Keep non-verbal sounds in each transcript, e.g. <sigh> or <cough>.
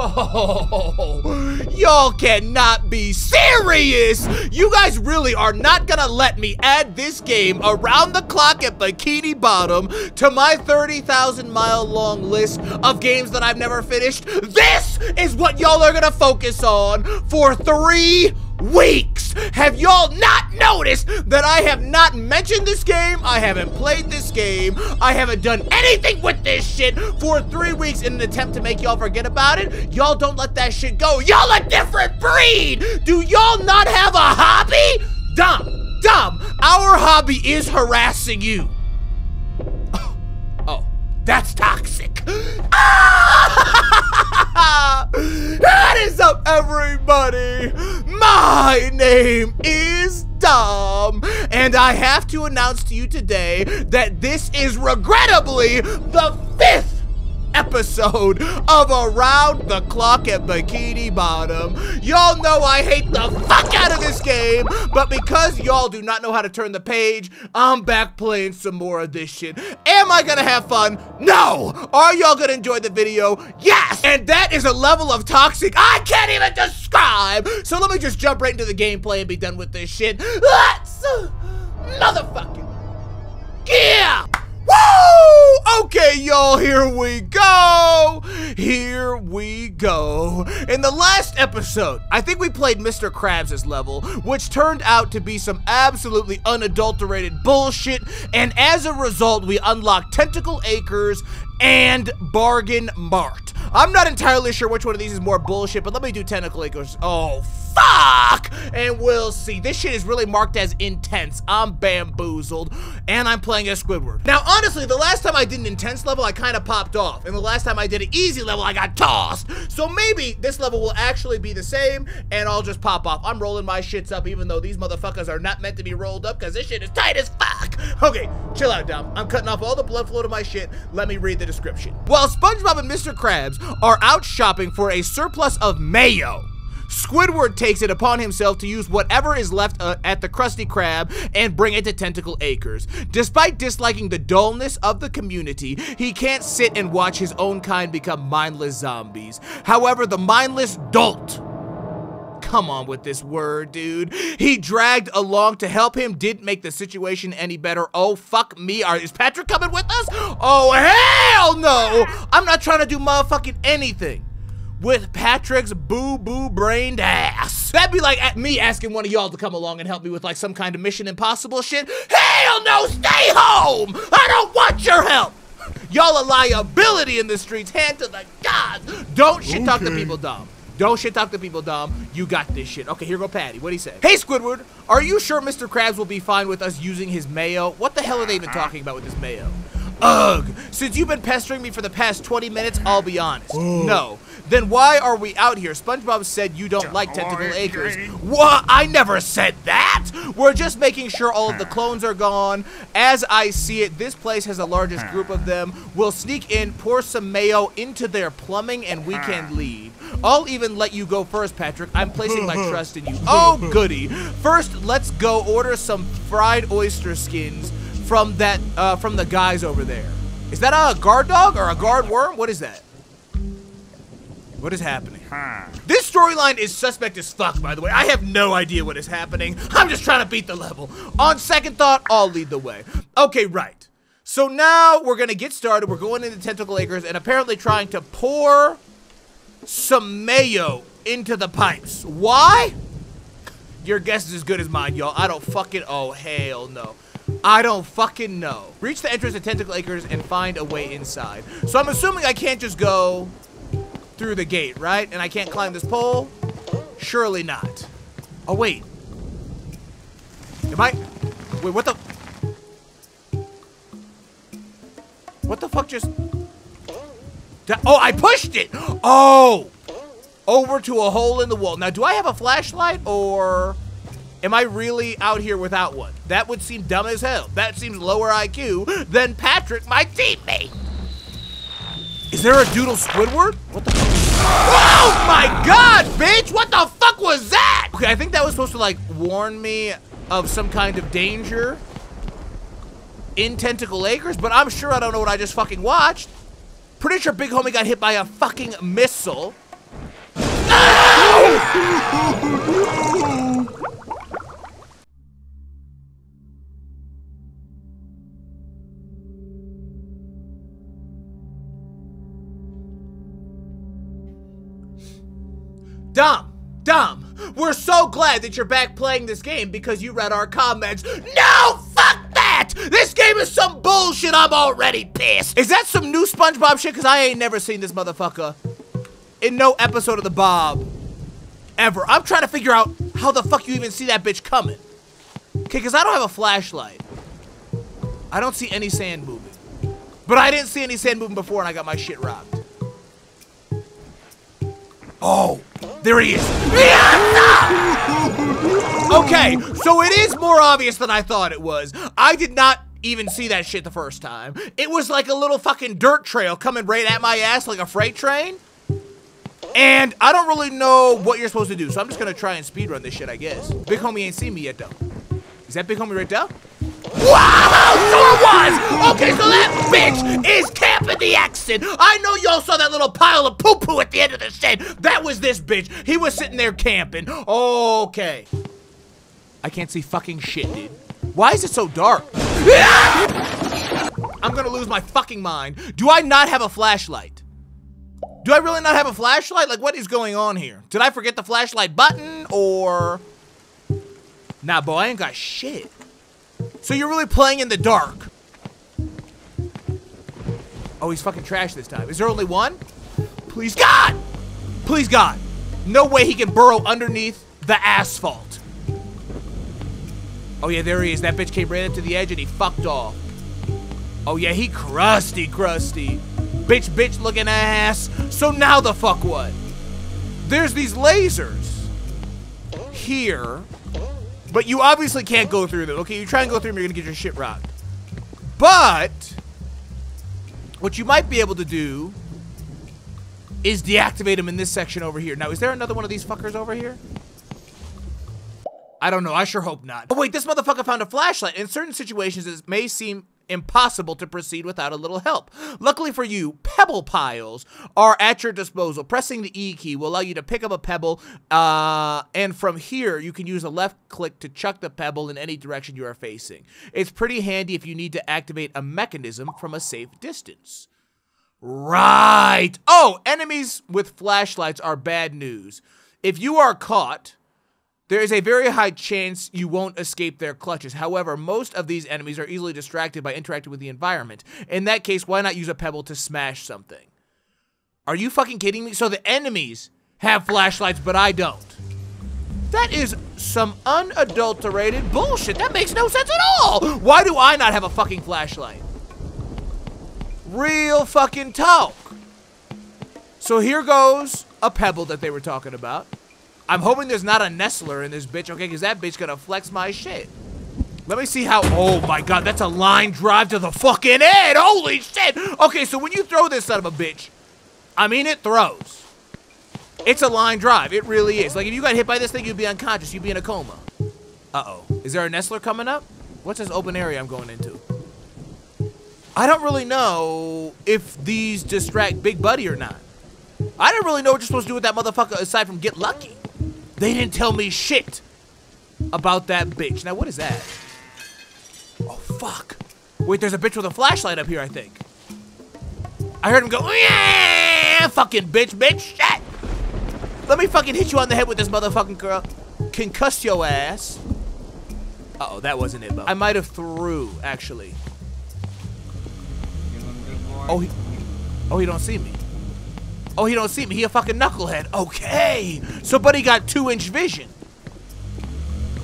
Oh, <laughs> y'all cannot be serious! You guys really are not gonna let me add this game around the clock at Bikini Bottom to my 30,000 mile long list of games that I've never finished? This is what y'all are gonna focus on for three weeks. Have y'all not noticed that I have not mentioned this game? I haven't played this game. I haven't done anything with this shit for three weeks in an attempt to make y'all forget about it. Y'all don't let that shit go. Y'all a different breed. Do y'all not have a hobby? Dumb, dumb. Our hobby is harassing you. That's toxic. Ah! <laughs> what is up, everybody? My name is Dom, and I have to announce to you today that this is regrettably the fifth episode of Around the Clock at Bikini Bottom. Y'all know I hate the fuck out of this game, but because y'all do not know how to turn the page, I'm back playing some more of this shit. Am I gonna have fun? No! Are y'all gonna enjoy the video? Yes! And that is a level of toxic I can't even describe! So let me just jump right into the gameplay and be done with this shit. Let's uh, motherfucking yeah! Woo! Okay, y'all, here we go. Here we go. In the last episode, I think we played Mr. Krabs' level, which turned out to be some absolutely unadulterated bullshit, and as a result, we unlocked Tentacle Acres and Bargain Mart. I'm not entirely sure which one of these is more bullshit, but let me do Tentacle Acres. Oh, fuck! And we'll see. This shit is really marked as intense. I'm bamboozled, and I'm playing as Squidward. Now, honestly, the last time I did an intense level, I kind of popped off, and the last time I did an easy level, I got tossed. So maybe this level will actually be the same, and I'll just pop off. I'm rolling my shits up, even though these motherfuckers are not meant to be rolled up, because this shit is tight as fuck. Okay, chill out, Dom. I'm cutting off all the blood flow to my shit. Let me read the description. While SpongeBob and Mr. Krabs are out shopping for a surplus of mayo. Squidward takes it upon himself to use whatever is left uh, at the Krusty Krab and bring it to Tentacle Acres. Despite disliking the dullness of the community, he can't sit and watch his own kind become mindless zombies. However, the mindless dolt come on with this word, dude. He dragged along to help him didn't make the situation any better. Oh, fuck me. Are, is Patrick coming with us? Oh, hell no. I'm not trying to do motherfucking anything with Patrick's boo-boo brained ass. That'd be like me asking one of y'all to come along and help me with like some kind of Mission Impossible shit. Hell no, stay home. I don't want your help. Y'all a liability in the streets, hand to the gods. Don't shit talk okay. to people dumb. Don't shit talk to people, Dom. You got this shit. Okay, here go Patty. What'd he say? Hey, Squidward, are you sure Mr. Krabs will be fine with us using his mayo? What the hell are they even talking about with this mayo? Ugh. Since you've been pestering me for the past 20 minutes, I'll be honest. No. Then why are we out here? SpongeBob said you don't like Tentacle Acres. What? I never said that! We're just making sure all of the clones are gone. As I see it, this place has the largest group of them. We'll sneak in, pour some mayo into their plumbing, and we can leave. I'll even let you go first, Patrick. I'm placing my <laughs> trust in you. Oh, goody. First, let's go order some fried oyster skins from that, uh, from the guys over there. Is that a guard dog or a guard worm? What is that? What is happening? Huh. This storyline is suspect as fuck, by the way. I have no idea what is happening. I'm just trying to beat the level. On second thought, I'll lead the way. Okay, right. So now we're gonna get started. We're going into Tentacle Acres and apparently trying to pour some mayo into the pipes. Why? Your guess is as good as mine, y'all. I don't fucking, oh, hell no. I don't fucking know. Reach the entrance to Tentacle Acres and find a way inside. So I'm assuming I can't just go through the gate, right? And I can't climb this pole? Surely not. Oh, wait. Am I? Wait, what the? What the fuck just? Oh, I pushed it! Oh! Over to a hole in the wall. Now, do I have a flashlight or am I really out here without one? That would seem dumb as hell. That seems lower IQ than Patrick, my teammate. Is there a doodle Squidward? What the Oh my god, bitch! What the fuck was that? Okay, I think that was supposed to like warn me of some kind of danger in Tentacle Acres, but I'm sure I don't know what I just fucking watched. Pretty sure Big Homie got hit by a fucking missile. Dom, Dom, we're so glad that you're back playing this game because you read our comments. No, that! This game is some bullshit. I'm already pissed. Is that some new SpongeBob shit? Because I ain't never seen this motherfucker in no episode of the Bob ever. I'm trying to figure out how the fuck you even see that bitch coming. Okay, because I don't have a flashlight. I don't see any sand moving. But I didn't see any sand moving before and I got my shit robbed. Oh, there he is. Okay, so it is more obvious than I thought it was. I did not even see that shit the first time. It was like a little fucking dirt trail coming right at my ass like a freight train. And I don't really know what you're supposed to do, so I'm just gonna try and speedrun this shit, I guess. Big homie ain't seen me yet, though. Is that big homie right there? Wow, it was! Okay, so that bitch is camping the exit. I know y'all saw that little pile of poo-poo at the end of the shed. That was this bitch. He was sitting there camping. Okay. I can't see fucking shit, dude. Why is it so dark? <laughs> I'm gonna lose my fucking mind. Do I not have a flashlight? Do I really not have a flashlight? Like, what is going on here? Did I forget the flashlight button, or... Nah, boy, I ain't got shit. So you're really playing in the dark? Oh, he's fucking trash this time. Is there only one? Please, God! Please, God. No way he can burrow underneath the asphalt. Oh, yeah, there he is. That bitch came right into the edge and he fucked off. Oh, yeah, he crusty, crusty. Bitch, bitch looking ass. So now the fuck what? There's these lasers here, but you obviously can't go through them. Okay, you try and go through them, you're gonna get your shit rocked. But what you might be able to do is deactivate them in this section over here. Now, is there another one of these fuckers over here? I don't know. I sure hope not. Oh, wait, this motherfucker found a flashlight. In certain situations, it may seem impossible to proceed without a little help. Luckily for you, pebble piles are at your disposal. Pressing the E key will allow you to pick up a pebble, uh, and from here, you can use a left click to chuck the pebble in any direction you are facing. It's pretty handy if you need to activate a mechanism from a safe distance. Right! Oh, enemies with flashlights are bad news. If you are caught, there is a very high chance you won't escape their clutches. However, most of these enemies are easily distracted by interacting with the environment. In that case, why not use a pebble to smash something? Are you fucking kidding me? So the enemies have flashlights, but I don't. That is some unadulterated bullshit. That makes no sense at all. Why do I not have a fucking flashlight? Real fucking talk. So here goes a pebble that they were talking about. I'm hoping there's not a nestler in this bitch, okay? Because that bitch gonna flex my shit. Let me see how- Oh my god, that's a line drive to the fucking head! Holy shit! Okay, so when you throw this son of a bitch, I mean it throws. It's a line drive. It really is. Like, if you got hit by this thing, you'd be unconscious. You'd be in a coma. Uh-oh. Is there a nestler coming up? What's this open area I'm going into? I don't really know if these distract Big Buddy or not. I didn't really know what you're supposed to do with that motherfucker aside from get lucky. They didn't tell me shit about that bitch. Now, what is that? Oh, fuck. Wait, there's a bitch with a flashlight up here, I think. I heard him go, yeah, fucking bitch, bitch, shit. Let me fucking hit you on the head with this motherfucking girl. Concuss your ass. Uh oh that wasn't it, Bo. I might have threw, actually. Oh, he, oh, he don't see me. Oh, he don't see me. He a fucking knucklehead. Okay. So Buddy got two-inch vision.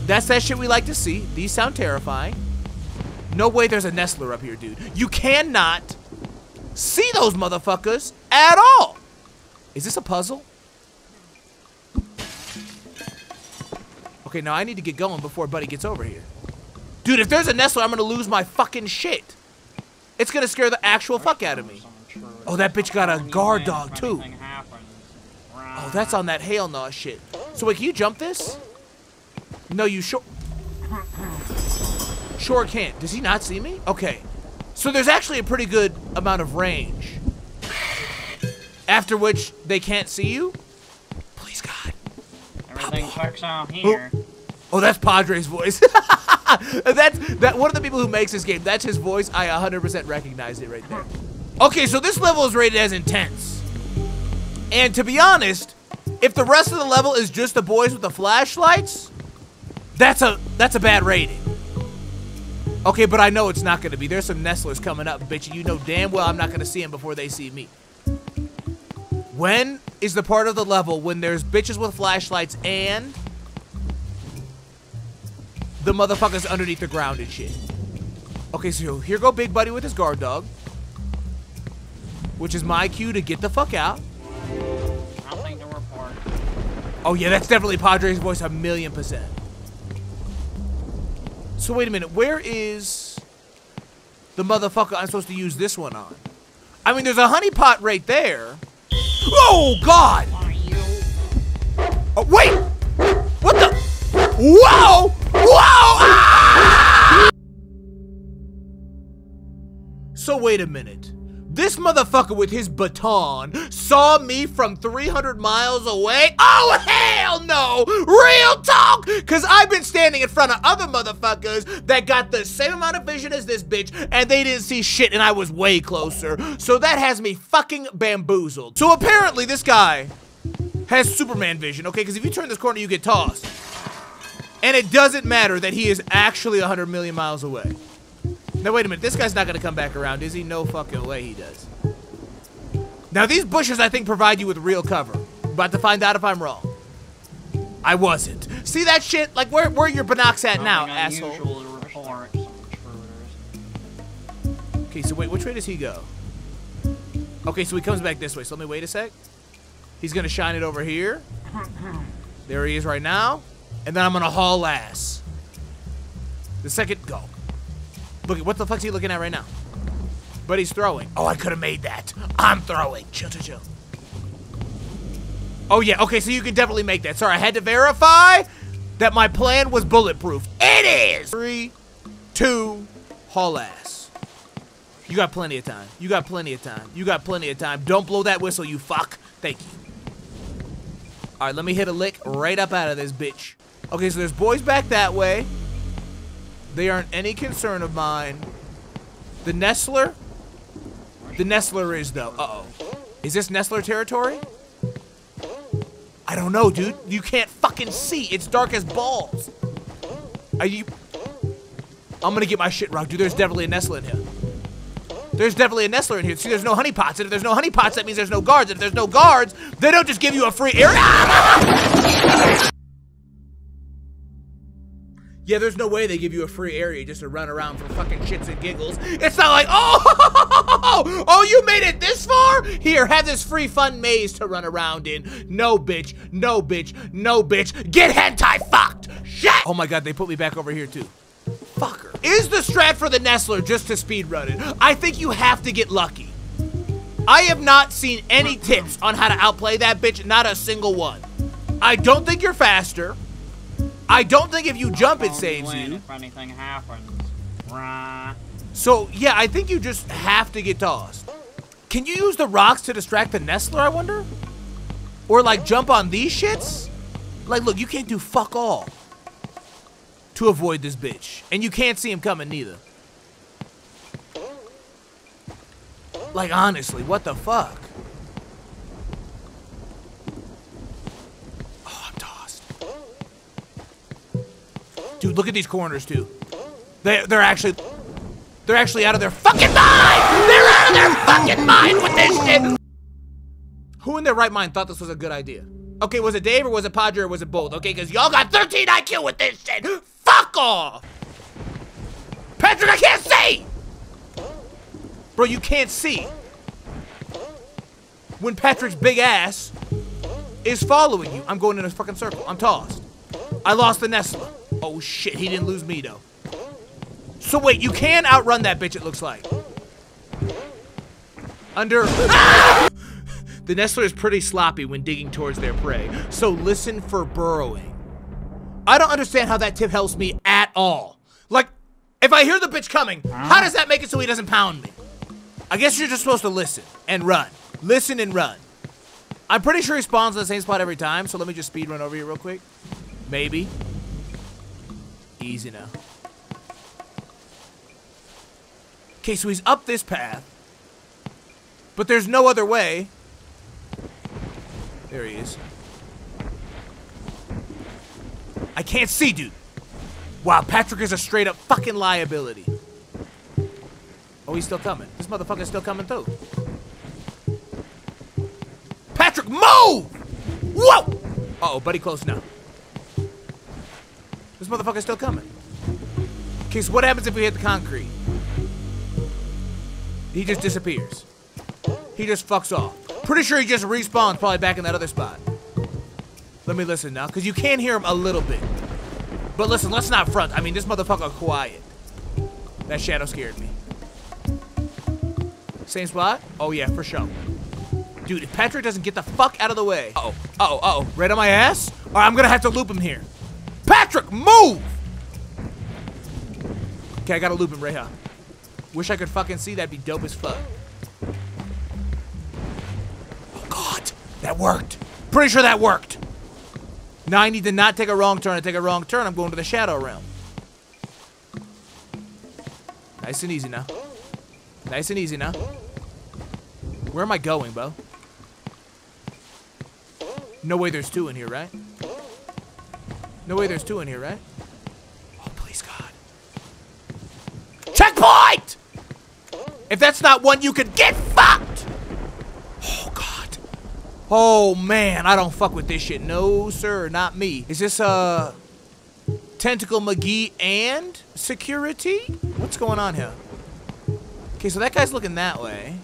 That's that shit we like to see. These sound terrifying. No way there's a Nestler up here, dude. You cannot see those motherfuckers at all. Is this a puzzle? Okay, now I need to get going before Buddy gets over here. Dude, if there's a Nestler, I'm gonna lose my fucking shit. It's gonna scare the actual fuck out of me. Oh, that bitch got a guard dog, too. Oh, that's on that hail no shit. So wait, can you jump this? No, you sure... Sure can't. Does he not see me? Okay. So there's actually a pretty good amount of range. After which, they can't see you? Please, God. Everything checks out here. Oh, that's Padre's voice. <laughs> that's that one of the people who makes this game. That's his voice. I 100% recognize it right there. Okay, so this level is rated as intense. And to be honest, if the rest of the level is just the boys with the flashlights, that's a that's a bad rating. Okay, but I know it's not gonna be. There's some nestlers coming up, bitch. You know damn well I'm not gonna see them before they see me. When is the part of the level when there's bitches with flashlights and the motherfuckers underneath the ground and shit? Okay, so here go Big Buddy with his guard dog. Which is my cue to get the fuck out. Nothing to report. Oh yeah, that's definitely Padre's voice a million percent. So wait a minute, where is the motherfucker I'm supposed to use this one on? I mean, there's a honeypot right there. Oh God! Oh, wait! What the? Whoa! Whoa! Ah! So wait a minute. This motherfucker with his baton saw me from 300 miles away? Oh, hell no! Real talk! Because I've been standing in front of other motherfuckers that got the same amount of vision as this bitch, and they didn't see shit, and I was way closer. So that has me fucking bamboozled. So apparently this guy has Superman vision, okay? Because if you turn this corner, you get tossed. And it doesn't matter that he is actually 100 million miles away. Now, wait a minute. This guy's not going to come back around, is he? No fucking way he does. Now, these bushes, I think, provide you with real cover. About to find out if I'm wrong. I wasn't. See that shit? Like, where, where your binocs at now, asshole? unusual to report. Some intruders. Okay, so wait, which way does he go? Okay, so he comes back this way. So let me wait a sec. He's gonna shine it over here. There he is right now. And then I'm gonna haul ass. The second go. Look at what the fuck's he looking at right now? But he's throwing. Oh, I could have made that. I'm throwing. Chill, chill, chill. Oh yeah, okay, so you can definitely make that. Sorry, I had to verify that my plan was bulletproof. It is! Three, two, haul ass. You got plenty of time. You got plenty of time. You got plenty of time. Don't blow that whistle, you fuck. Thank you. All right, let me hit a lick right up out of this bitch. Okay, so there's boys back that way. They aren't any concern of mine. The Nestler? The Nestler is, though. Uh-oh. Is this Nestler territory? I don't know, dude. You can't fucking see. It's dark as balls. Are you... I'm gonna get my shit rocked, dude. There's definitely a Nestler in here. There's definitely a Nestler in here. See, there's no honeypots. And if there's no honeypots, that means there's no guards. And if there's no guards, they don't just give you a free area. <laughs> Yeah, there's no way they give you a free area just to run around for fucking shits and giggles. It's not like, oh, <laughs> oh, you made it this far? Here, have this free fun maze to run around in. No, bitch, no, bitch, no, bitch. Get hentai fucked. Shit. Oh my god, they put me back over here too. Fucker. Is the strat for the Nestler just to speed run it? I think you have to get lucky. I have not seen any tips on how to outplay that bitch, not a single one. I don't think you're faster. I don't think if you jump it saves you. If anything happens. Rah. So, yeah, I think you just have to get tossed. Can you use the rocks to distract the Nestler, I wonder? Or, like, jump on these shits? Like, look, you can't do fuck all to avoid this bitch. And you can't see him coming, neither. Like, honestly, what the fuck? Oh, I'm tossed. Dude, look at these corners, too. They, they're actually... They're actually out of their fucking mind! They're out of their fucking mind with this shit! Who in their right mind thought this was a good idea? Okay, was it Dave or was it Padre or was it both? Okay, because y'all got 13 IQ with this shit! Fuck off! Patrick, I can't see! Bro, you can't see. When Patrick's big ass is following you. I'm going in a fucking circle. I'm tossed. I lost the Nestler. Oh shit, he didn't lose me though. So wait, you can outrun that bitch, it looks like. Under... Ah! <laughs> The Nestler is pretty sloppy when digging towards their prey, so listen for burrowing. I don't understand how that tip helps me at all. Like, if I hear the bitch coming, how does that make it so he doesn't pound me? I guess you're just supposed to listen and run. Listen and run. I'm pretty sure he spawns in the same spot every time, so let me just speed run over here real quick. Maybe. Easy now. Okay, so he's up this path. But there's no other way. There he is. I can't see, dude. Wow, Patrick is a straight up fucking liability. Oh, he's still coming. This motherfucker's still coming through. Patrick, move! Whoa! Uh oh, buddy, close now. This motherfucker's still coming. Okay, so what happens if we hit the concrete? He just disappears. He just fucks off. Pretty sure he just respawns probably back in that other spot. Let me listen now, because you can hear him a little bit. But listen, let's not front. I mean, this motherfucker quiet. That shadow scared me. Same spot? Oh, yeah, for sure. Dude, if Patrick doesn't get the fuck out of the way. Uh oh uh oh uh oh Right on my ass? All right, I'm gonna have to loop him here. Patrick, move! Okay, I gotta loop him right here. Wish I could fucking see. That'd be dope as fuck. Oh, God. That worked. Pretty sure that worked. Now I need to not take a wrong turn. I take a wrong turn, I'm going to the Shadow Realm. Nice and easy now. Nice and easy now. Where am I going, Bo? No way there's two in here, right? No way there's two in here, right? Oh, please, God. Checkpoint! If that's not one, you could get fucked! Oh, God. Oh, man, I don't fuck with this shit. No, sir, not me. Is this, uh, Tentacle McGee and security? What's going on here? Okay, so that guy's looking that way.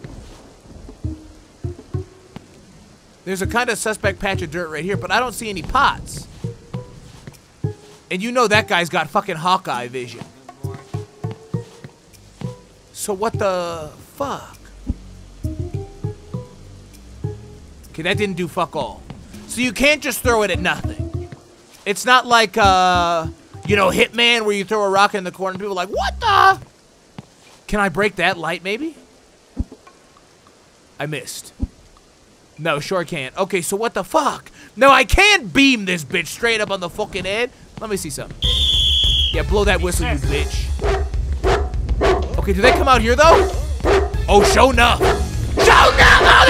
There's a kind of suspect patch of dirt right here, but I don't see any pots. And you know that guy's got fucking Hawkeye vision. So what the fuck? Okay, that didn't do fuck all. So you can't just throw it at nothing. It's not like, uh, you know, Hitman where you throw a rock in the corner and people are like, what the? Can I break that light, maybe? I missed. No, sure can't. Okay, so what the fuck? No, I can't beam this bitch straight up on the fucking head. Let me see something. Yeah, blow that whistle, you bitch. Okay, do they come out here, though? Oh, show enough. Show enough! Oh,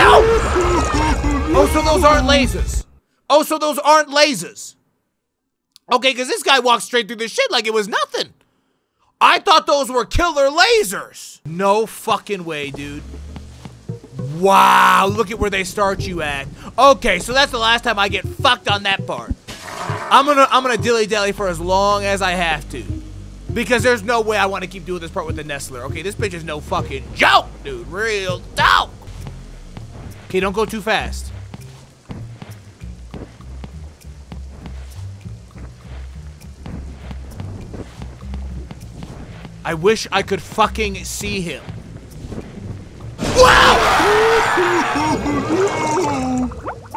no! Oh, so those aren't lasers. Oh, so those aren't lasers. Okay, because this guy walked straight through this shit like it was nothing. I thought those were killer lasers. No fucking way, dude. Wow, look at where they start you at. Okay, so that's the last time I get fucked on that part. I'm gonna I'm gonna dilly dally for as long as I have to. Because there's no way I want to keep doing this part with the Nestler. Okay, this bitch is no fucking joke, dude. Real dope. Okay, don't go too fast. I wish I could fucking see him. <laughs> <laughs>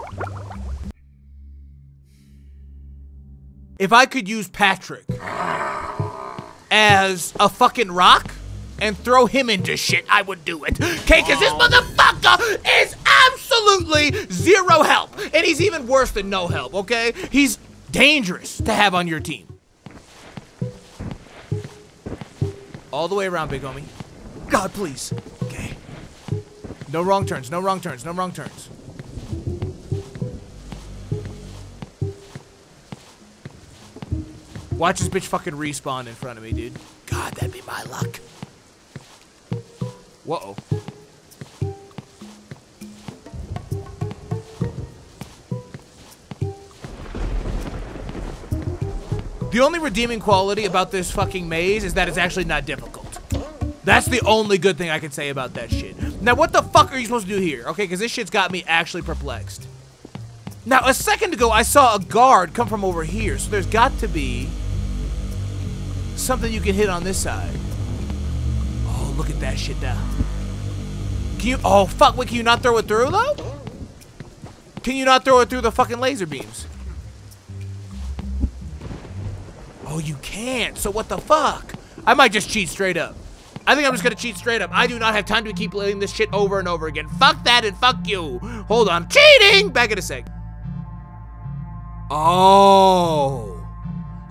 If I could use Patrick as a fucking rock and throw him into shit, I would do it. Okay, because this motherfucker is absolutely zero help. And he's even worse than no help, okay? He's dangerous to have on your team. All the way around, big homie. God, please. Okay. No wrong turns, no wrong turns, no wrong turns. Watch this bitch fucking respawn in front of me, dude. God, that'd be my luck. Whoa. The only redeeming quality about this fucking maze is that it's actually not difficult. That's the only good thing I can say about that shit. Now, what the fuck are you supposed to do here? Okay, because this shit's got me actually perplexed. Now, a second ago, I saw a guard come from over here, so there's got to be something you can hit on this side. Oh, look at that shit now. Can you, oh, fuck, wait, can you not throw it through, though? Can you not throw it through the fucking laser beams? Oh, you can't. So what the fuck? I might just cheat straight up. I think I'm just gonna cheat straight up. I do not have time to keep playing this shit over and over again. Fuck that and fuck you. Hold on. Cheating! Back in a sec. Oh.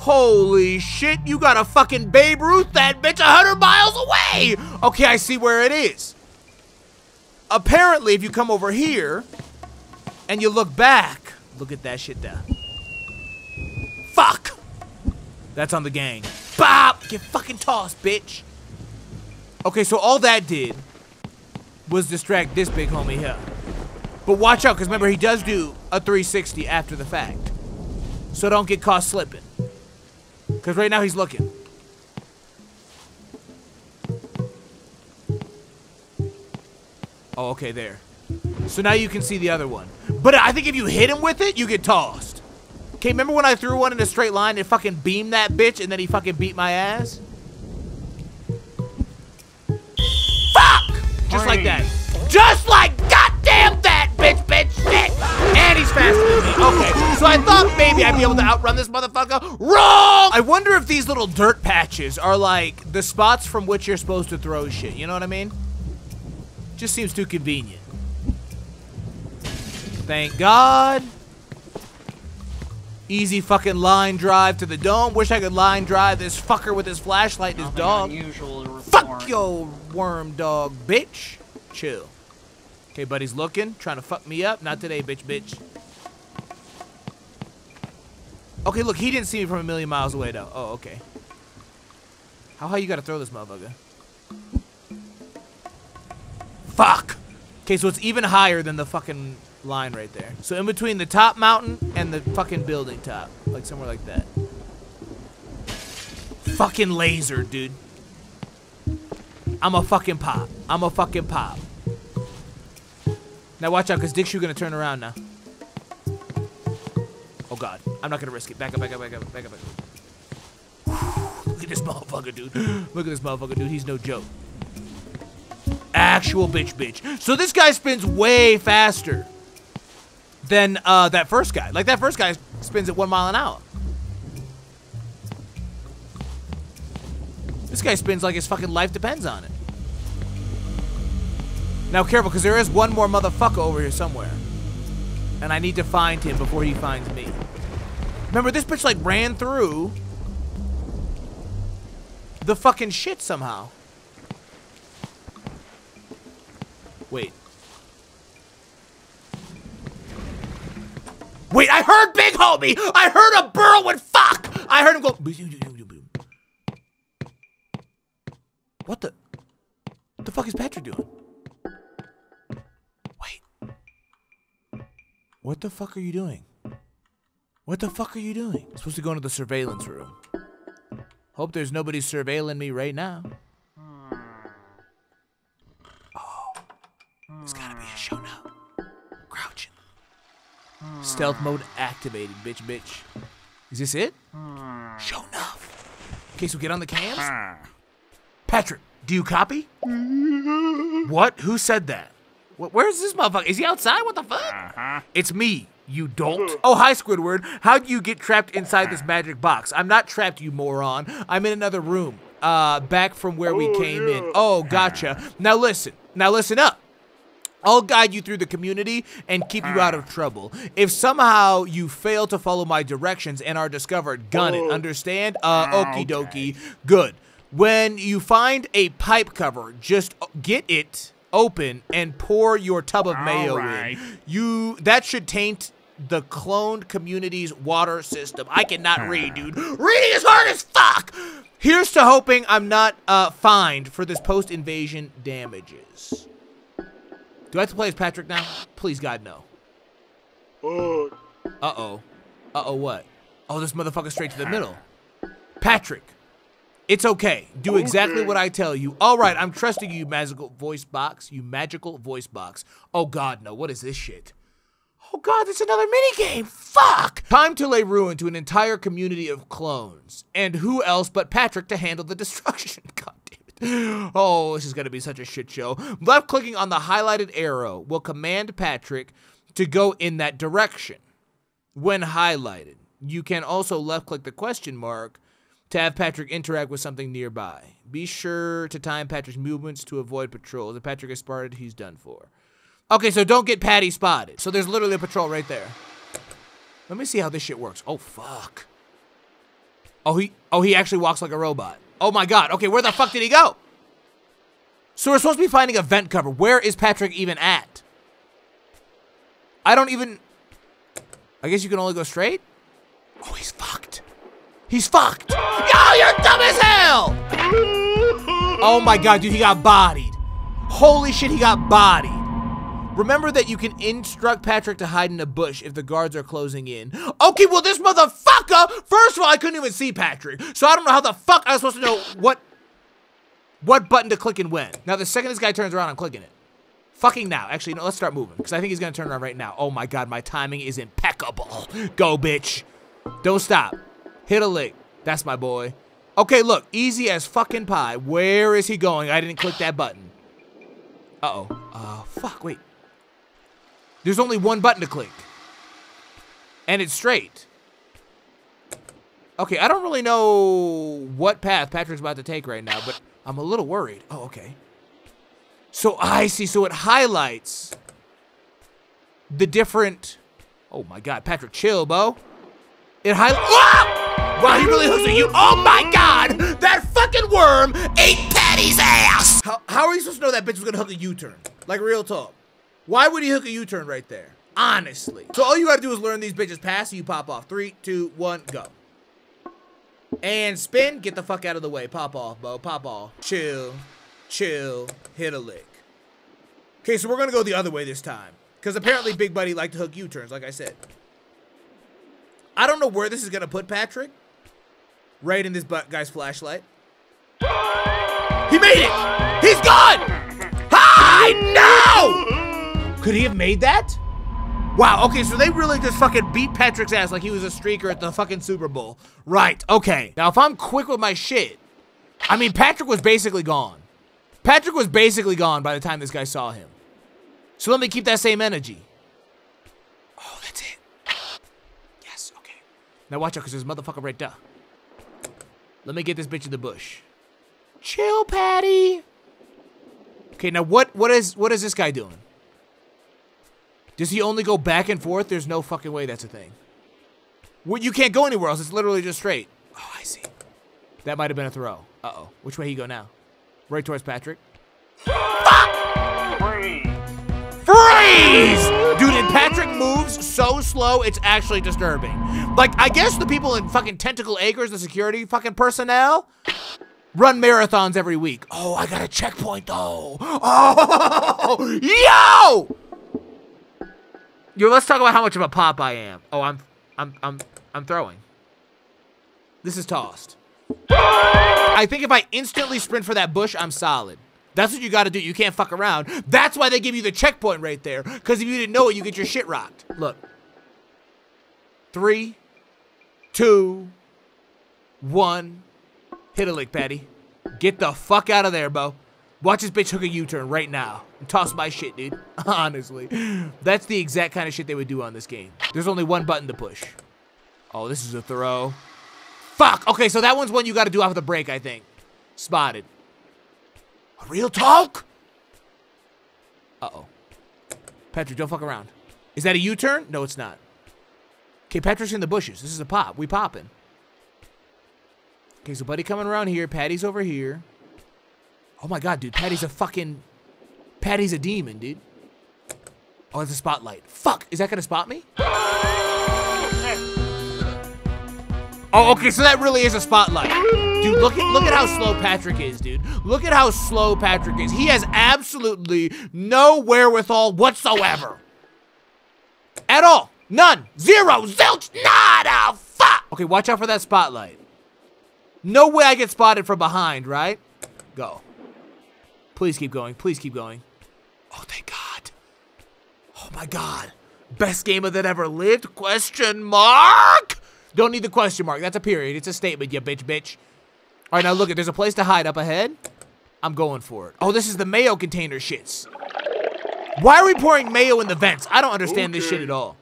Holy shit, you got a fucking Babe Ruth that bitch 100 miles away! Okay, I see where it is. Apparently, if you come over here and you look back, look at that shit there. Fuck! That's on the gang. Bop! Get fucking tossed, bitch. Okay, so all that did was distract this big homie here. But watch out, because remember, he does do a 360 after the fact. So don't get caught slipping. Because right now he's looking. Oh, okay, there. So now you can see the other one. But I think if you hit him with it, you get tossed. Okay, remember when I threw one in a straight line and fucking beamed that bitch and then he fucking beat my ass? Fuck! Just like that. Just like goddamn that, bitch, bitch, shit! And he's faster than me. Okay, so I thought maybe I'd be able to outrun this motherfucker. Wrong! I wonder if these little dirt patches are like the spots from which you're supposed to throw shit. You know what I mean? Just seems too convenient. Thank God. Easy fucking line drive to the dome. Wish I could line drive this fucker with his flashlight and his Nothing dog. unusual. Fuck your worm dog, bitch. Chill. Okay, buddy's looking, trying to fuck me up. Not today, bitch, bitch. Okay, look, he didn't see me from a million miles away, though. Oh, okay. How high you gotta throw this motherfucker? Fuck! Okay, so it's even higher than the fucking line right there. So in between the top mountain and the fucking building top. Like somewhere like that. Fucking laser, dude. I'm a fucking pop. I'm a fucking pop. Now watch out, because Dick Shoe gonna turn around now. Oh god. I'm not gonna risk it. Back up, back up, back up, back up, back up. <sighs> Look at this motherfucker, dude. <gasps> Look at this motherfucker, dude. He's no joke. Actual bitch bitch. So this guy spins way faster than uh, that first guy. Like that first guy spins at one mile an hour. This guy spins like his fucking life depends on it. Now careful, because there is one more motherfucker over here somewhere. And I need to find him before he finds me. Remember, this bitch like ran through the fucking shit somehow. Wait. Wait, I heard Big Homie! I heard a Berwin fuck! I heard him go. What the? What the fuck is Patrick doing? What the fuck are you doing? What the fuck are you doing? I'm supposed to go into the surveillance room. Hope there's nobody surveilling me right now. Oh. There's gotta be a show now. Crouching. Stealth mode activated, bitch, bitch. Is this it? Show enough. Okay, so get on the cams. Patrick, do you copy? What? Who said that? Wh- Where's this motherfucker? Is he outside? What the fuck? It's me, you dolt. Oh, hi, Squidward. How do you get trapped inside this magic box? I'm not trapped, you moron. I'm in another room. Uh, back from where we came in. Oh, gotcha. Now listen. Now listen up. I'll guide you through the community and keep you out of trouble. If somehow you fail to follow my directions and are discovered, gun it. Understand? Uh, okie dokie. Good. When you find a pipe cover, just get it open and pour your tub of mayo Alright. in. You that should taint the cloned community's water system. I cannot read, dude. Reading is hard as fuck. Here's to hoping I'm not uh, fined for this post-invasion damages. Do I have to play as Patrick now? Please, God, no. Uh-oh. Uh-oh, what? Oh, this motherfucker straight to the middle. Patrick, it's okay. Do exactly what I tell you. All right, I'm trusting you, magical voice box. You magical voice box. Oh, God, no. What is this shit? Oh, God, it's another minigame. Fuck! Time to lay ruin to an entire community of clones. And who else but Patrick to handle the destruction? <laughs> God damn it. Oh, this is to be such a shit show. Left clicking on the highlighted arrow will command Patrick to go in that direction. When highlighted, you can also left click the question mark to have Patrick interact with something nearby. Be sure to time Patrick's movements to avoid patrols. If Patrick is spotted, he's done for. Okay, so don't get Patty spotted. So there's literally a patrol right there. Let me see how this shit works. Oh, fuck. Oh, he oh he actually walks like a robot. Oh my god. Okay, where the fuck did he go? So we're supposed to be finding a vent cover. Where is Patrick even at? I don't even... I guess you can only go straight? Oh, he's fucked. He's fucked. Yo, you're dumb as hell! Oh my god, dude, he got bodied. Holy shit, he got bodied. Remember that you can instruct Patrick to hide in a bush if the guards are closing in. Okay, well, this motherfucker, first of all, I couldn't even see Patrick. So I don't know how the fuck I was supposed to know what what button to click and when. Now, the second this guy turns around, I'm clicking it. Fucking now. Actually, no, let's start moving. Because I think he's going to turn around right now. Oh my god, my timing is impeccable. Go, bitch. Don't stop. Hit a lick. That's my boy. Okay, look. Easy as fucking pie. Where is he going? I didn't click that button. Uh-oh. Uh, fuck, wait. There's only one button to click. And it's straight. Okay, I don't really know what path Patrick's about to take right now, but I'm a little worried. Oh, okay. So I see. So it highlights the different. Oh my God, Patrick, chill, Bo. It highlights. Wow, he really hooks at you. Oh my God, that fucking worm ate Patty's ass. How, how are you supposed to know that bitch was gonna hook a U-turn? Like real talk. Why would he hook a U-turn right there? Honestly. So all you gotta do is learn these bitches pass you pop off. Three, two, one, go. And spin, get the fuck out of the way. Pop off, Bo. Pop off. Chill. Chill. Hit a lick. Okay, so we're gonna go the other way this time. Because apparently Big Buddy liked to hook U-turns, like I said. I don't know where this is gonna put Patrick. Right in this guy's flashlight. He made it! He's gone! Hi! No! Could he have made that? Wow, okay, so they really just fucking beat Patrick's ass like he was a streaker at the fucking Super Bowl. Right, okay. Now, if I'm quick with my shit, I mean, Patrick was basically gone. Patrick was basically gone by the time this guy saw him. So let me keep that same energy. Oh, that's it. Yes, okay. Now watch out, because there's a motherfucker right there. Let me get this bitch in the bush. Chill, Patty. Okay, now what what is what is this guy doing? Does he only go back and forth? There's no fucking way that's a thing. Well, you can't go anywhere else. It's literally just straight. Oh, I see. That might have been a throw. Uh-oh. Which way he go now? Right towards Patrick. Fuck! Freeze! Freeze! Slow, it's actually disturbing. Like, I guess the people in fucking Tentacle Acres, the security fucking personnel, run marathons every week. Oh, I got a checkpoint, though. <laughs> Oh, yo! Yo, let's talk about how much of a pop I am. Oh, I'm, I'm, I'm, I'm throwing. This is tossed. I think if I instantly sprint for that bush, I'm solid. That's what you gotta do. You can't fuck around. That's why they give you the checkpoint right there. Because if you didn't know it, you get your shit rocked. Look. Three, two, one. Hit a lick, Patty. Get the fuck out of there, Bo. Watch this bitch hook a U-turn right now and toss my shit, dude. <laughs> Honestly. That's the exact kind of shit they would do on this game. There's only one button to push. Oh, this is a throw. Fuck! Okay, so that one's one you gotta do off of the break, I think. Spotted. Real talk? Uh-oh. Patrick, don't fuck around. Is that a U-turn? No, it's not. Okay, Patrick's in the bushes. This is a pop. We popping. Okay, so Buddy coming around here. Patty's over here. Oh my god, dude. Patty's a fucking... Patty's a demon, dude. Oh, it's a spotlight. Fuck! Is that gonna spot me? Oh, okay, so that really is a spotlight. Dude, look at look at how slow Patrick is, dude. Look at how slow Patrick is. He has absolutely no wherewithal whatsoever. At all. None. Zero. Zilch. Nada. Fuck. Okay, watch out for that spotlight. No way I get spotted from behind, right? Go. Please keep going. Please keep going. Oh, thank God. Oh, my God. Best gamer that ever lived? Question mark? Don't need the question mark. That's a period. It's a statement, you bitch, bitch. All right, now look, there's a place to hide up ahead. I'm going for it. Oh, this is the mayo container shits. Why are we pouring mayo in the vents? I don't understand this shit at all.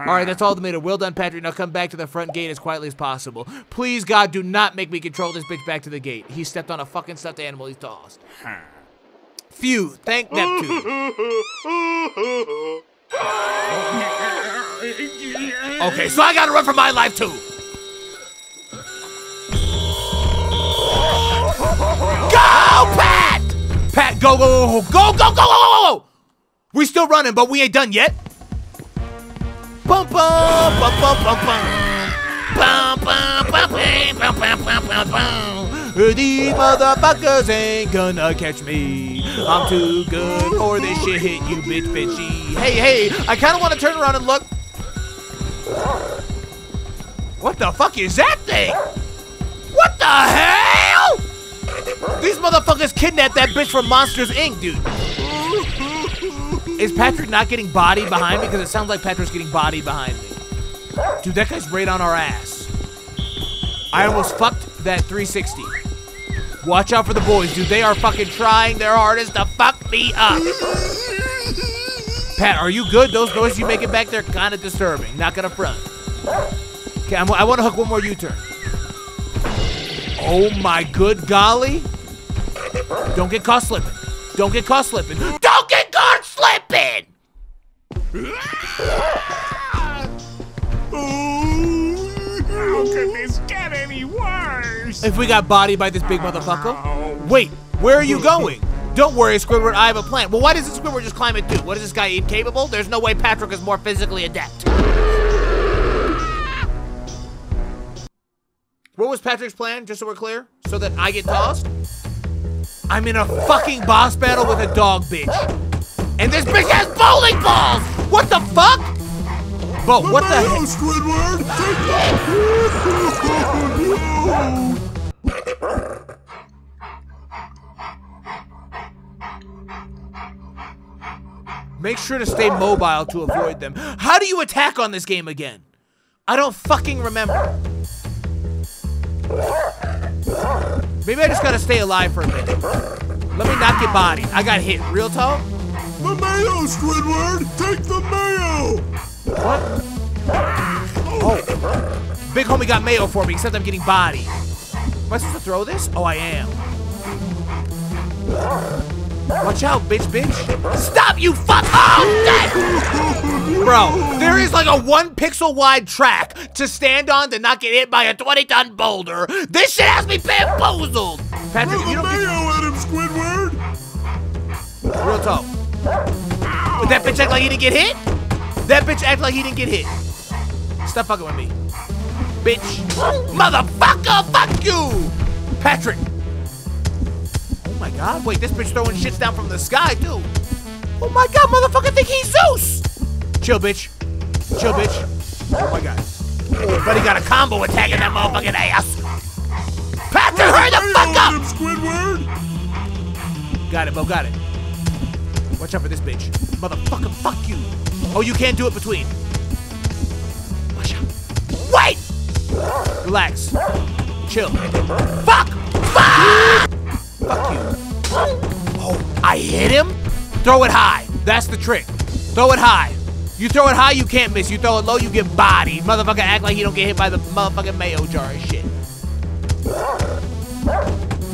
All right, that's all the matter. Well done, Patrick. Now come back to the front gate as quietly as possible. Please, God, do not make me control this bitch back to the gate. He stepped on a fucking stuffed animal he's tossed. Phew, thank Neptune. okay, so I gotta run for my life too. Go, Pat! Pat, go, go, go, go, go, go, go, go, go! We still running, but we ain't done yet. Bum bum bum bum bum bum. Bum bum bum bum bum bum bum bum. Motherfuckers ain't gonna catch me. I'm too good for this shit, you bitch bitchy. Hey, hey, I kinda wanna turn around and look. What the fuck is that thing? What the hell? These motherfuckers kidnapped that bitch from Monsters Inc., dude. Is Patrick not getting bodied behind me? Because it sounds like Patrick's getting bodied behind me. Dude, that guy's right on our ass. I almost fucked that 360. Watch out for the boys, dude. They are fucking trying their hardest to fuck me up. Pat, are you good? Those noises you making back there kind of disturbing. Not gonna front. Okay, I'm, I want to hook one more U-turn. Oh my good golly. Don't get caught slipping. Don't get caught slipping. Don't get caught slipping! How could this get any worse? If we got bodied by this big motherfucker. Wait, where are you going? Don't worry, Squidward, I have a plan. Well, why doesn't Squidward just climb it too? What is this guy, incapable? There's no way Patrick is more physically adept. What was Patrick's plan, just so we're clear? So that I get tossed? I'm in a fucking boss battle with a dog bitch. And this bitch has bowling balls! What the fuck? Bo, what the heck? Squidward! Make sure to stay mobile to avoid them. How do you attack on this game again? I don't fucking remember. Maybe I just gotta stay alive for a minute. Let me not get bodied. I got hit. Real talk? The mayo, Squidward! Take the mayo! What? Oh. Big homie got mayo for me, except I'm getting body. Am I supposed to throw this? Oh, I am. Watch out, bitch, bitch. Stop, you fuck! Oh! Bro, there is like a one pixel wide track to stand on to not get hit by a 20 ton boulder. This shit has me bamboozled. Patrick, Throw you the don't get mayo at him, Squidward! real talk. Would that bitch act like he didn't get hit? That bitch act like he didn't get hit. Stop fucking with me. Bitch. Motherfucker, fuck you! Patrick. Oh my god, wait, this bitch throwing shits down from the sky, too. Oh my god, motherfucker think he's Zeus! Chill, bitch. Chill, bitch. Oh my god. Buddy got a combo attacking that motherfucking ass. Patrick, hurry the fuck up! Squidward! Got it, Bo, got it. Watch out for this bitch. Motherfucker, fuck you. Oh, you can't do it between. Watch out. Wait! Relax. Chill. Fuck! Fuck! Fuck you. Oh, I hit him? Throw it high. That's the trick. Throw it high. You throw it high, you can't miss. You throw it low, you get bodied. Motherfucker act like you don't get hit by the motherfucking mayo jar and shit.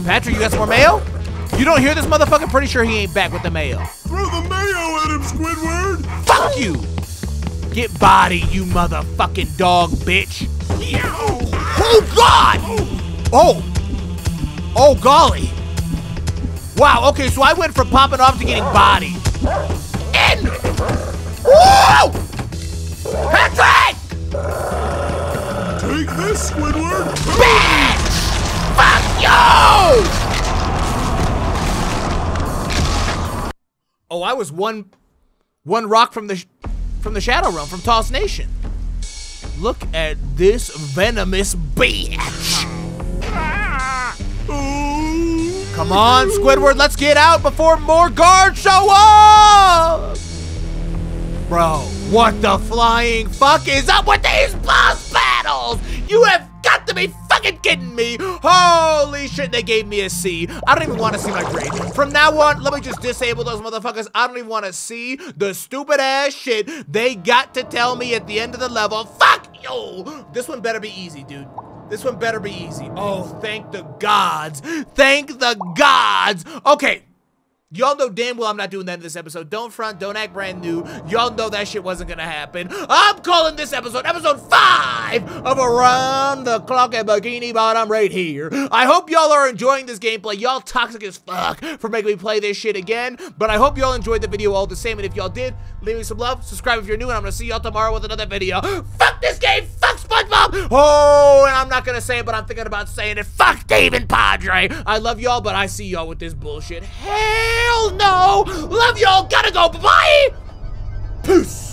Patrick, you got some more mayo? You don't hear this motherfucker? Pretty sure he ain't back with the mayo. Throw mayo at him, Squidward! Fuck you! Get body, you motherfucking dog bitch. Oh God! Oh! Oh golly! Wow, okay, so I went from popping off to getting bodied. In! Whoa! Patrick! Take this, Squidward! Bitch! Fuck you! Oh, I was one, one rock from the, from the Shadow Realm, from Toss Nation. Look at this venomous bitch. Come on, Squidward, let's get out before more guards show up! Bro, what the flying fuck is up with these boss battles? You have got to be fucking kidding me! Holy shit, they gave me a C. I don't even want to see my grade. From now on, let me just disable those motherfuckers. I don't even want to see the stupid ass shit they got to tell me at the end of the level. Fuck you! This one better be easy, dude. This one better be easy. Oh, thank the gods. Thank the gods. Okay. Y'all know damn well I'm not doing that in this episode. Don't front, don't act brand new. Y'all know that shit wasn't gonna happen. I'm calling this episode episode five of Around the Clock at Bikini Bottom right here. I hope y'all are enjoying this gameplay. Y'all toxic as fuck for making me play this shit again. But I hope y'all enjoyed the video all the same. And if y'all did, leave me some love, subscribe if you're new, and I'm gonna see y'all tomorrow with another video. Fuck this game! Fuck SpongeBob! Oh, and I'm not gonna say it, but I'm thinking about saying it. Fuck David Padre! I love y'all, but I see y'all with this bullshit. Hell no! Love y'all, gotta go, bye! Peace!